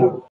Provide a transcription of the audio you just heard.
Super